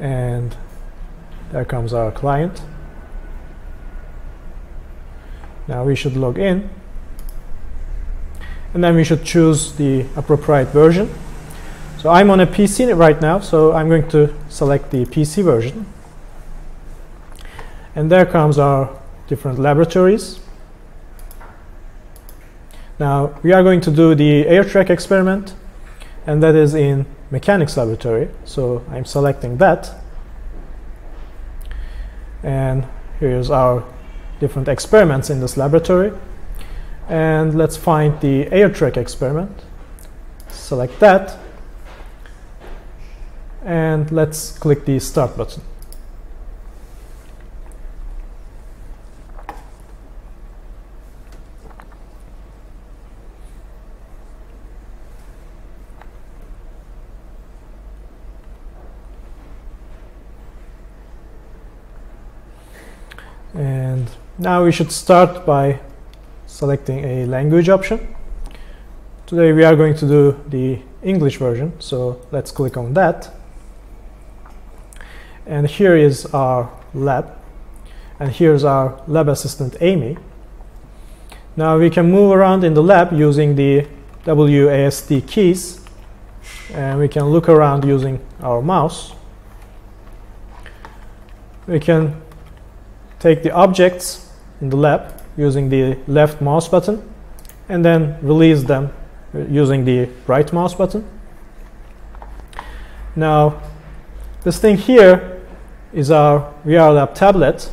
And there comes our client. Now we should log in. And then we should choose the appropriate version. So I'm on a PC right now, so I'm going to select the PC version. And there comes our different laboratories. Now we are going to do the air track experiment, and that is in mechanics laboratory. So I'm selecting that. And here's our different experiments in this laboratory. And let's find the AirTrack experiment. Select that. And let's click the Start button. And now we should start by selecting a language option. Today we are going to do the English version, so let's click on that. And here is our lab, and here's our lab assistant Amy. Now we can move around in the lab using the WASD keys, and we can look around using our mouse. We can take the objects in the lab using the left mouse button and then release them using the right mouse button. Now, this thing here is our VR Lab tablet.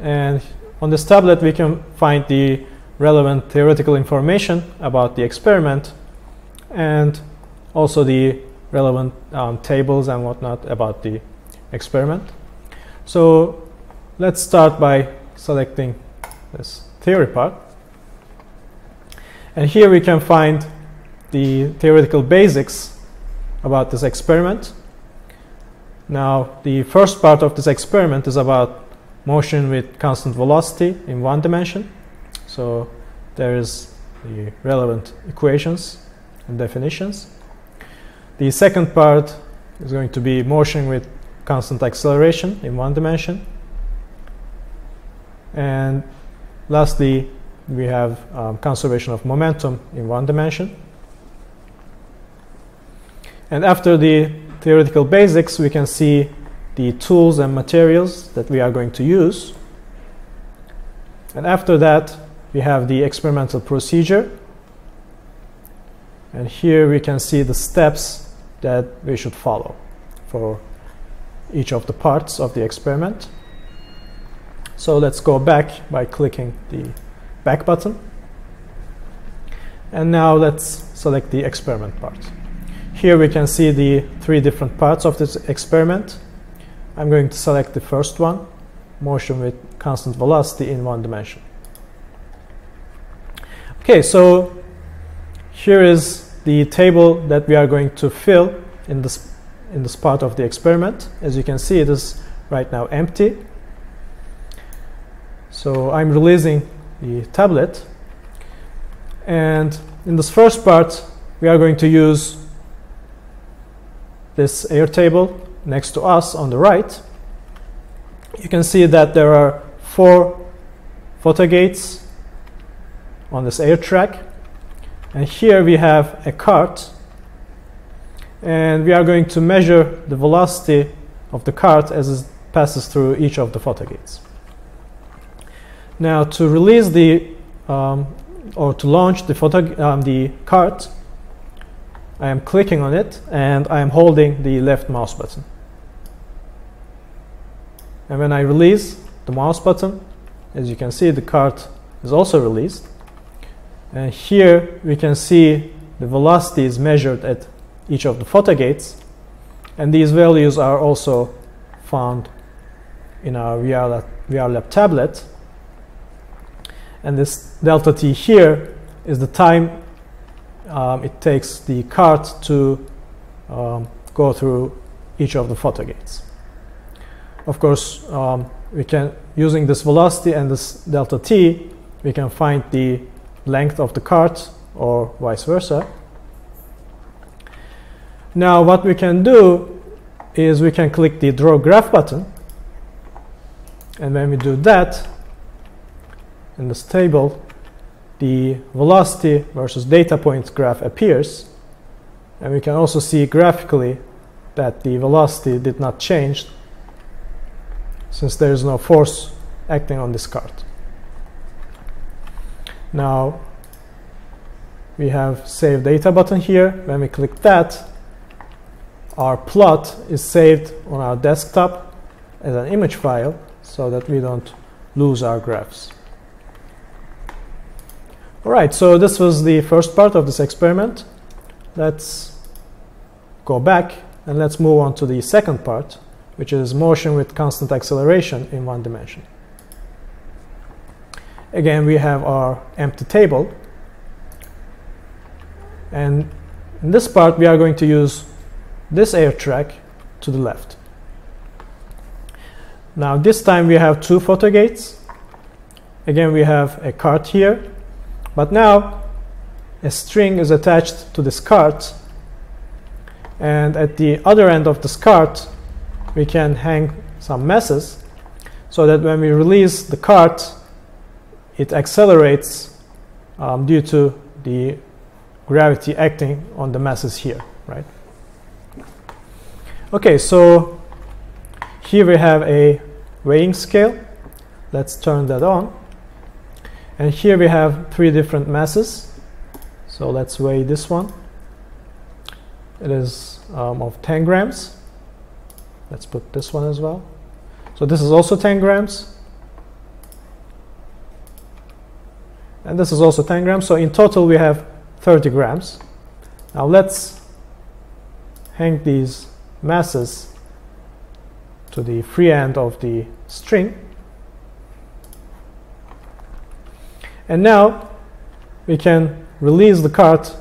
And on this tablet, we can find the relevant theoretical information about the experiment and also the relevant um, tables and whatnot about the experiment. So Let's start by selecting this theory part. And here we can find the theoretical basics about this experiment. Now, the first part of this experiment is about motion with constant velocity in one dimension. So there is the relevant equations and definitions. The second part is going to be motion with constant acceleration in one dimension. And lastly, we have um, conservation of momentum in one dimension. And after the theoretical basics, we can see the tools and materials that we are going to use. And after that, we have the experimental procedure. And here we can see the steps that we should follow for each of the parts of the experiment. So let's go back by clicking the back button. And now let's select the experiment part. Here we can see the three different parts of this experiment. I'm going to select the first one, motion with constant velocity in one dimension. Okay, so here is the table that we are going to fill in this, in this part of the experiment. As you can see, it is right now empty. So I'm releasing the tablet. And in this first part, we are going to use this Airtable next to us on the right. You can see that there are four photo gates on this air track. And here we have a cart. And we are going to measure the velocity of the cart as it passes through each of the photo gates. Now to release the um, or to launch the photo um, the cart, I am clicking on it and I am holding the left mouse button. And when I release the mouse button, as you can see, the cart is also released. And here we can see the velocity is measured at each of the photo gates. And these values are also found in our VR VR Lab tablet. And this delta t here is the time um, it takes the cart to um, go through each of the photo gates. Of course, um, we can, using this velocity and this delta t, we can find the length of the cart or vice versa. Now what we can do is we can click the draw graph button and when we do that in this table the velocity versus data point graph appears and we can also see graphically that the velocity did not change since there is no force acting on this cart. Now we have save data button here. When we click that, our plot is saved on our desktop as an image file so that we don't lose our graphs. All right, so this was the first part of this experiment. Let's go back and let's move on to the second part, which is motion with constant acceleration in one dimension. Again, we have our empty table. And in this part, we are going to use this air track to the left. Now, this time we have two photo gates. Again, we have a cart here but now a string is attached to this cart and at the other end of this cart we can hang some masses so that when we release the cart it accelerates um, due to the gravity acting on the masses here right? Okay so here we have a weighing scale. Let's turn that on and here we have three different masses. So let's weigh this one. It is um, of 10 grams. Let's put this one as well. So this is also 10 grams. And this is also 10 grams. So in total we have 30 grams. Now let's hang these masses to the free end of the string. And now we can release the cart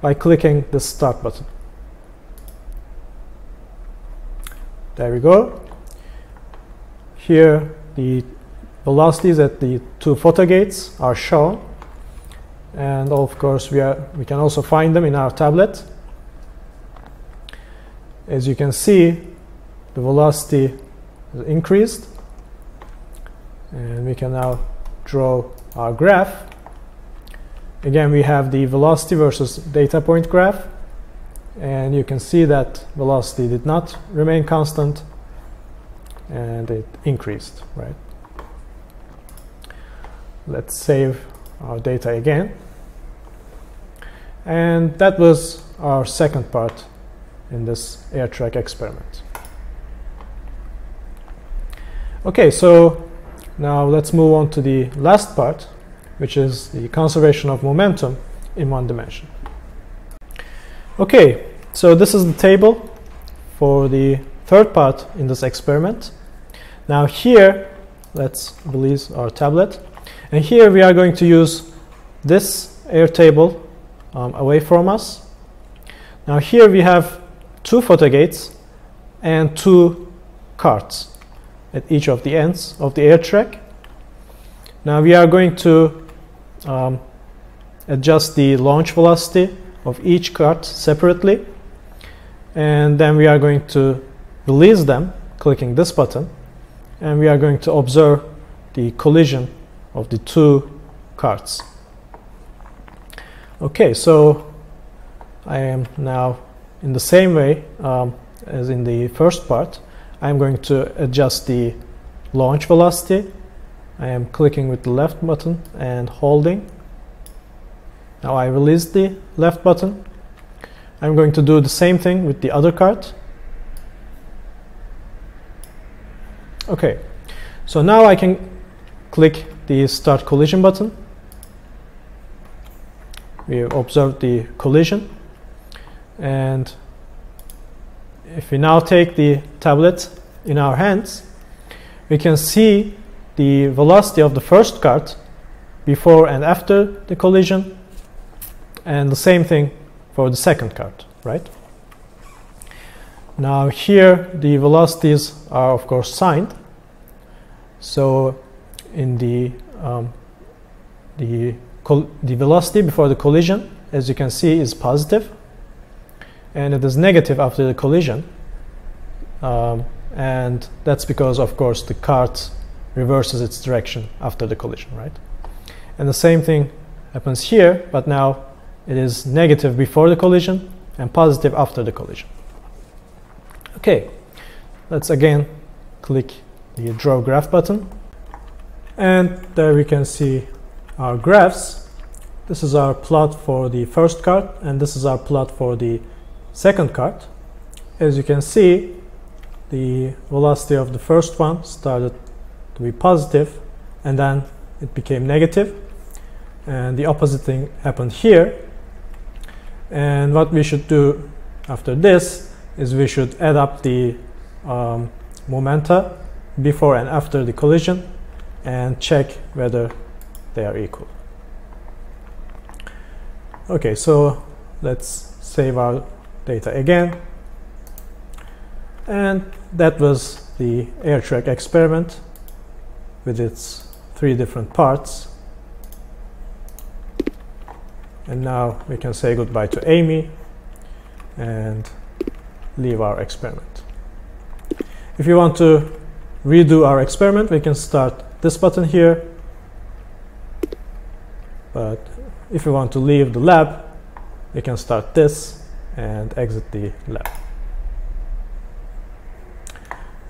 by clicking the start button. There we go. Here the velocities at the two photo gates are shown. And of course we, are, we can also find them in our tablet. As you can see, the velocity is increased. And we can now draw our graph. Again, we have the velocity versus data point graph. And you can see that velocity did not remain constant and it increased, right? Let's save our data again. And that was our second part in this air track experiment. Okay, so now let's move on to the last part, which is the conservation of momentum in one dimension. Okay, so this is the table for the third part in this experiment. Now here, let's release our tablet. And here we are going to use this air table um, away from us. Now here we have two photo gates and two carts at each of the ends of the air track. Now we are going to um, adjust the launch velocity of each cart separately and then we are going to release them clicking this button and we are going to observe the collision of the two carts. Okay, so I am now in the same way um, as in the first part I'm going to adjust the launch velocity. I am clicking with the left button and holding. Now I release the left button. I'm going to do the same thing with the other cart. Okay, so now I can click the start collision button. We observe the collision and if we now take the tablet in our hands, we can see the velocity of the first cart before and after the collision, and the same thing for the second cart, right? Now here the velocities are of course signed. So in the um, the the velocity before the collision, as you can see, is positive and it is negative after the collision. um, and that's because of course the cart reverses its direction after the collision right? And the same thing happens here but now it is negative before the collision and positive after the collision. Okay let's again click the draw graph button. And there we can see our graphs. This is our plot for the first cart, and this is our plot for the second card. As you can see the velocity of the first one started to be positive and then it became negative. And the opposite thing happened here. And what we should do after this is we should add up the um, momenta before and after the collision and check whether they are equal. Okay so let's save our data again and that was the air track experiment with its three different parts. And now we can say goodbye to Amy and leave our experiment. If you want to redo our experiment, we can start this button here. But if you want to leave the lab, we can start this and exit the lab.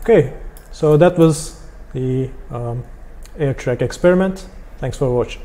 Okay, so that was the um, AirTrack experiment. Thanks for watching.